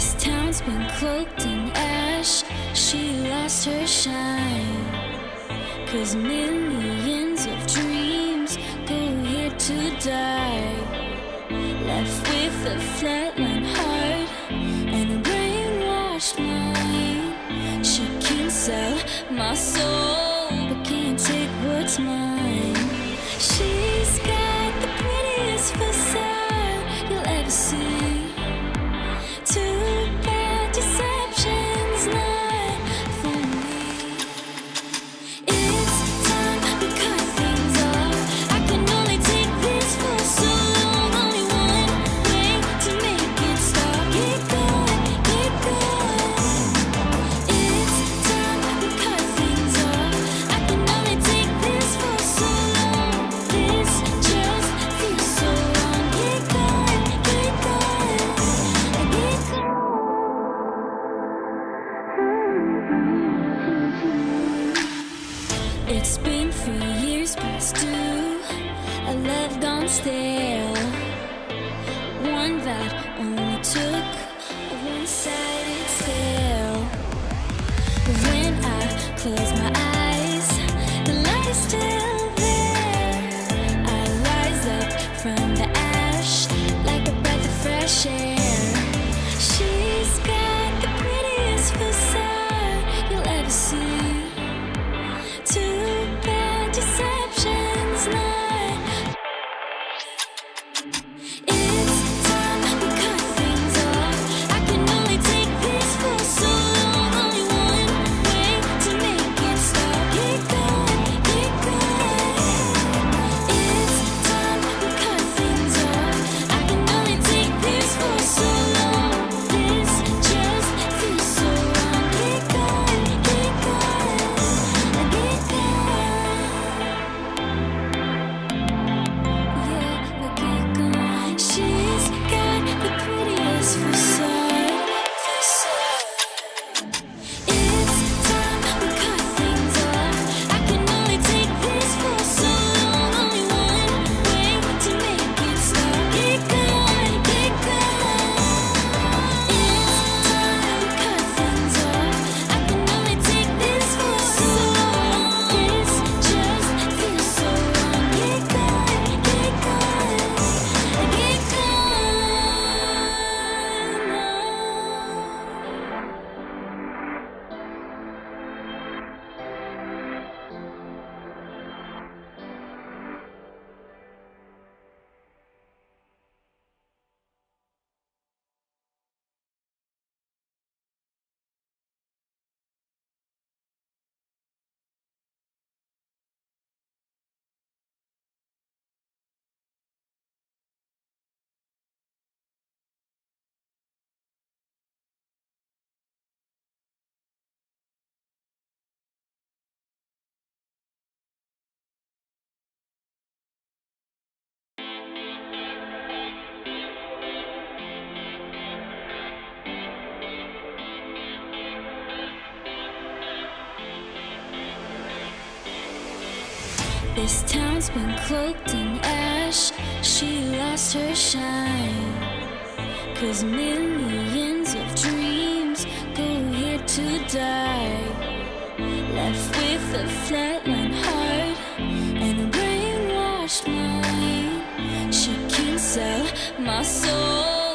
This town's been cloaked in ash. She lost her shine. Cause millions of dreams go here to die. Left with a flatline heart And a brainwashed mind. She can sell my soul. This town's been cloaked in ash. She lost her shine. Cause millions of dreams go here to die. Left with a flatline heart And a brainwashed mind. She can sell my soul.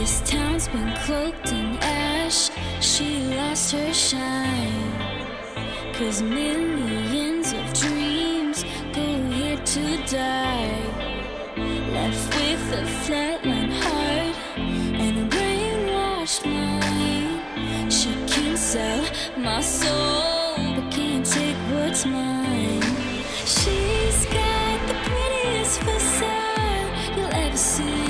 This town's been cloaked in ash. She lost her shine. Cause millions of dreams go here to die. Left with a flatline heart and a brainwashed mind. She can sell my soul, but can't take what's mine. She's got the prettiest facade you'll ever see.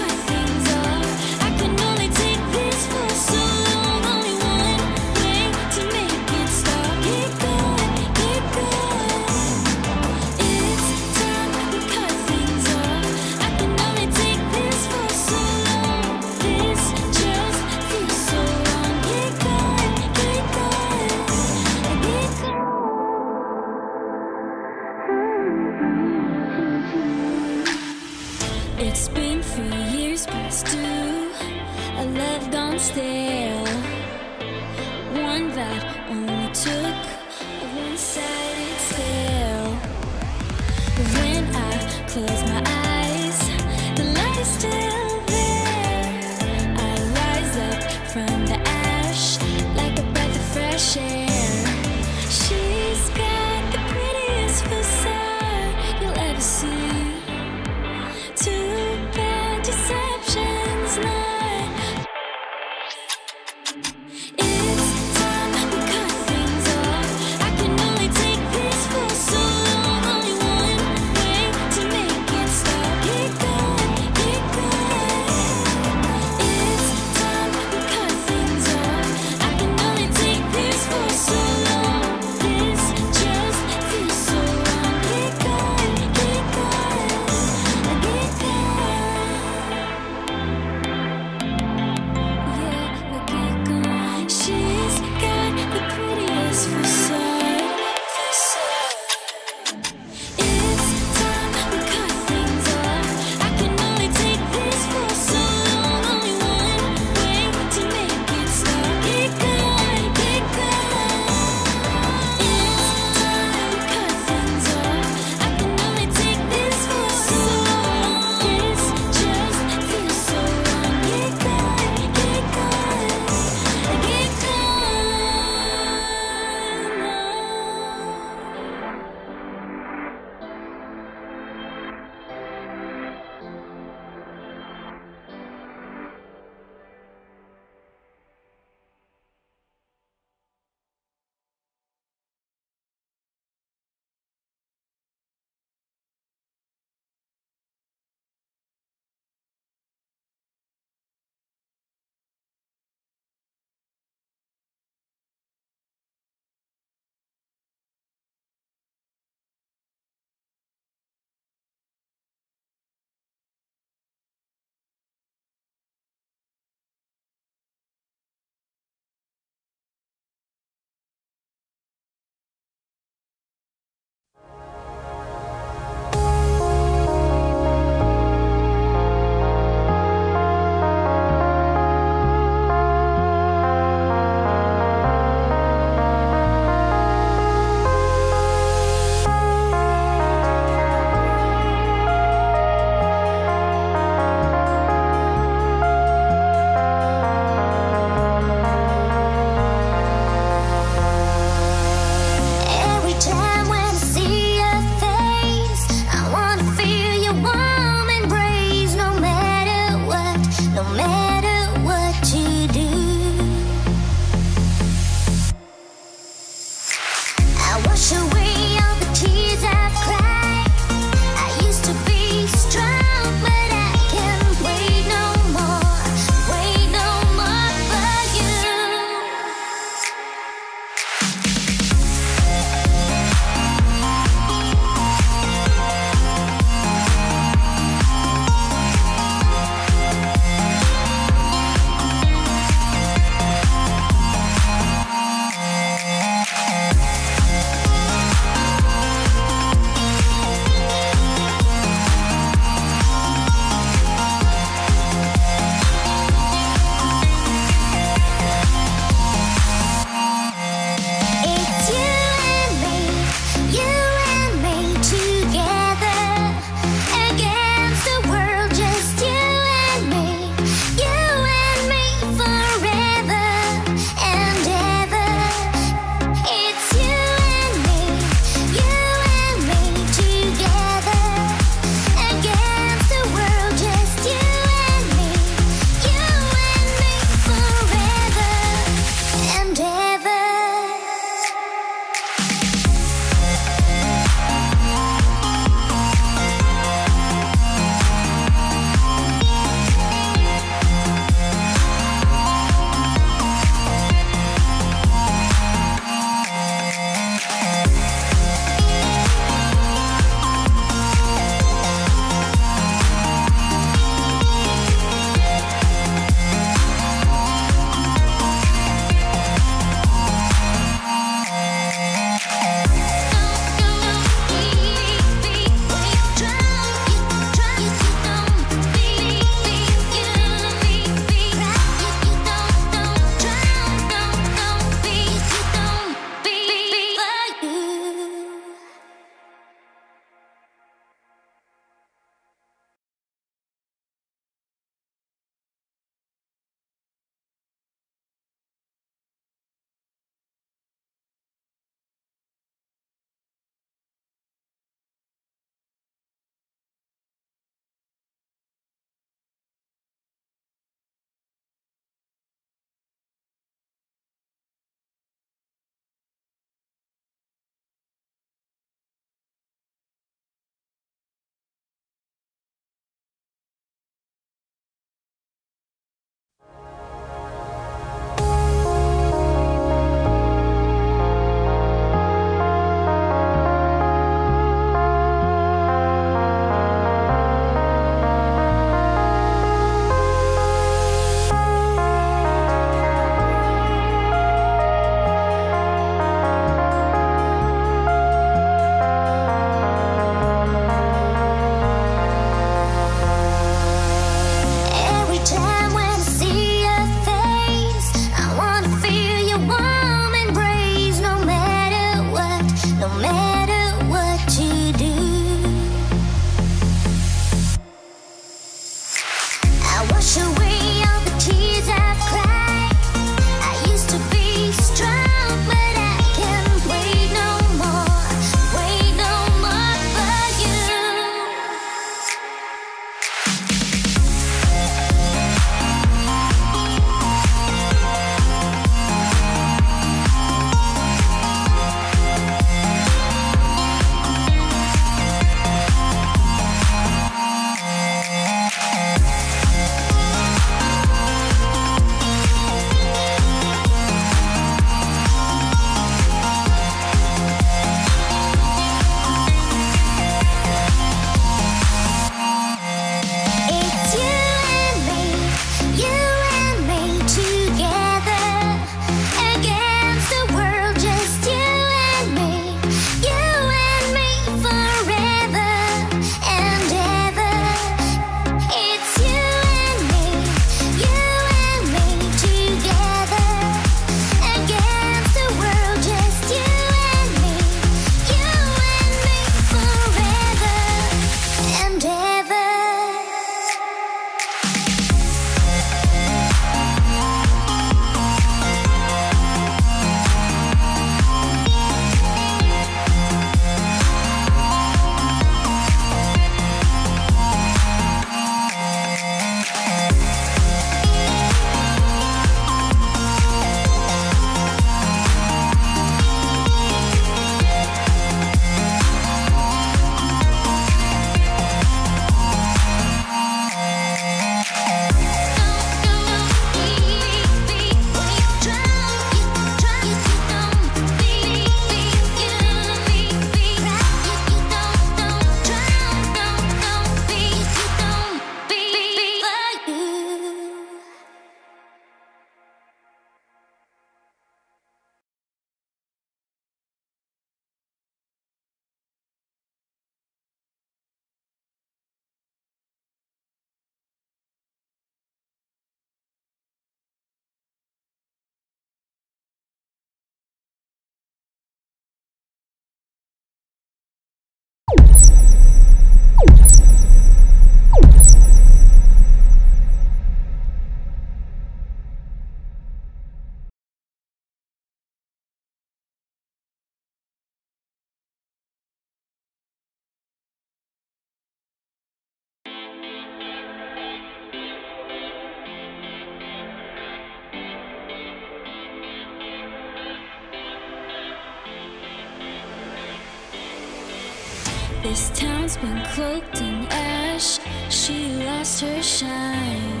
This town's been cloaked in ash. She lost her shine.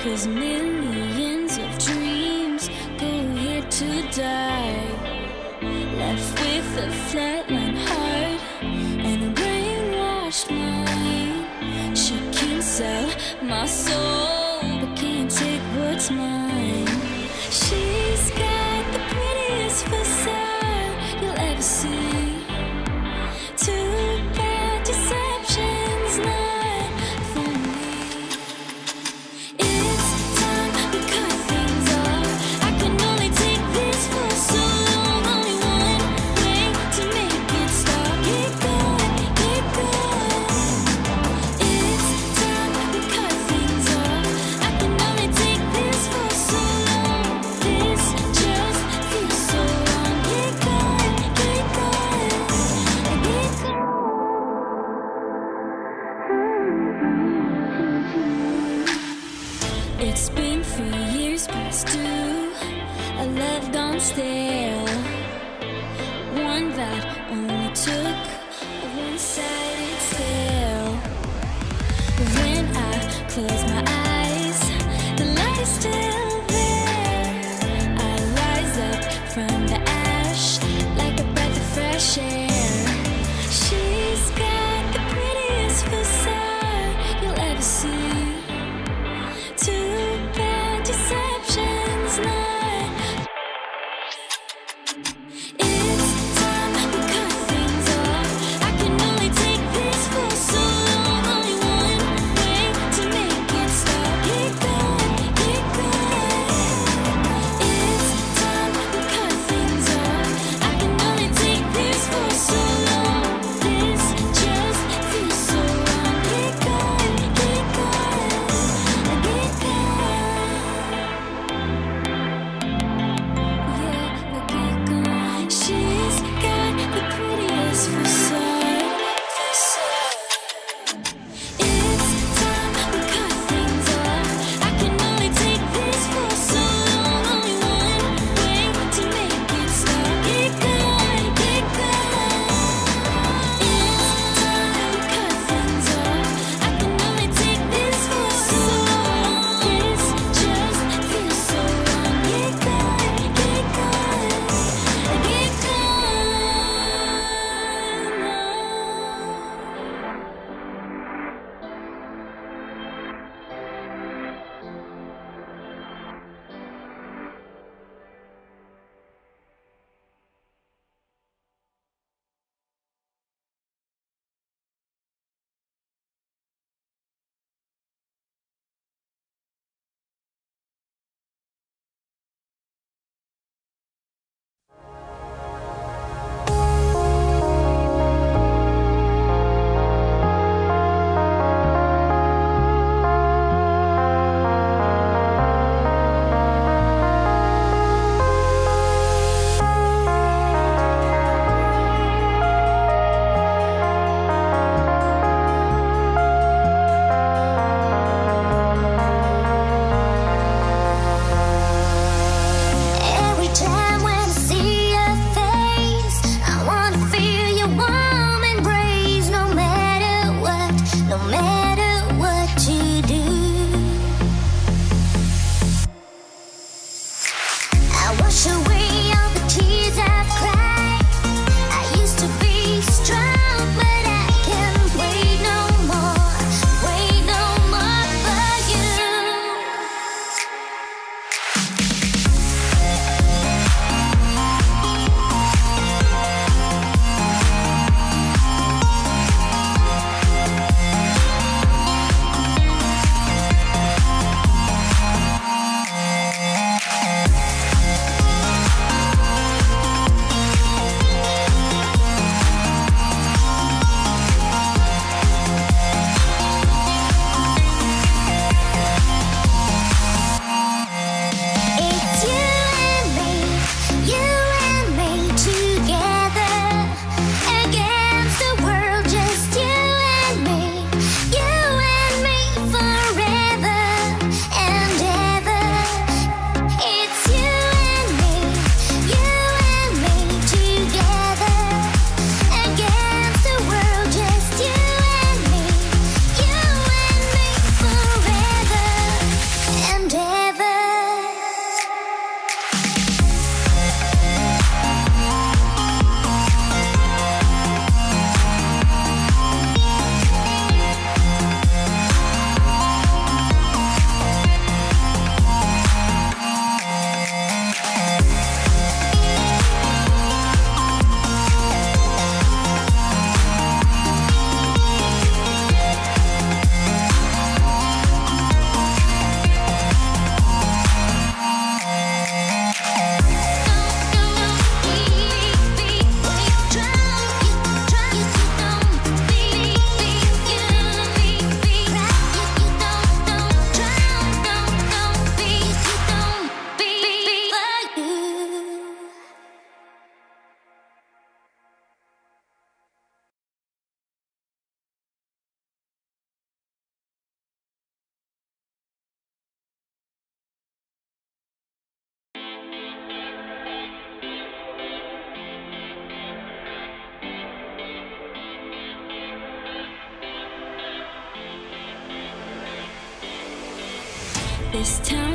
Cause millions of dreams go here to die. Left with a flatline heart and a brainwashed mind. She can sell my soul, but can't take what's mine. still One that only took one sided still When I close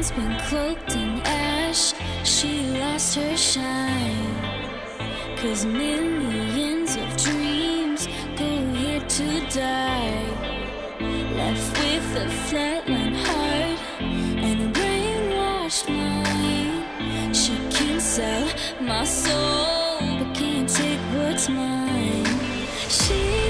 has been cloaked in ash. She lost her shine. Cause millions of dreams go here to die. Left with a flatline heart and a brainwashed mind. She can sell my soul, but can't take what's mine. She